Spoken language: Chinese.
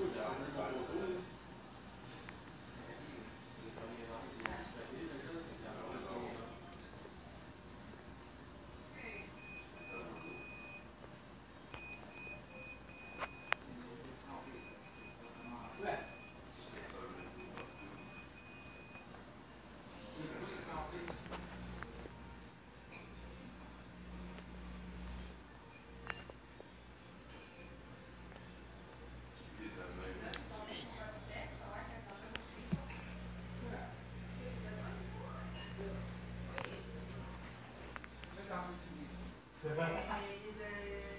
作者啊，就是我读。嘿嘿嘿嘿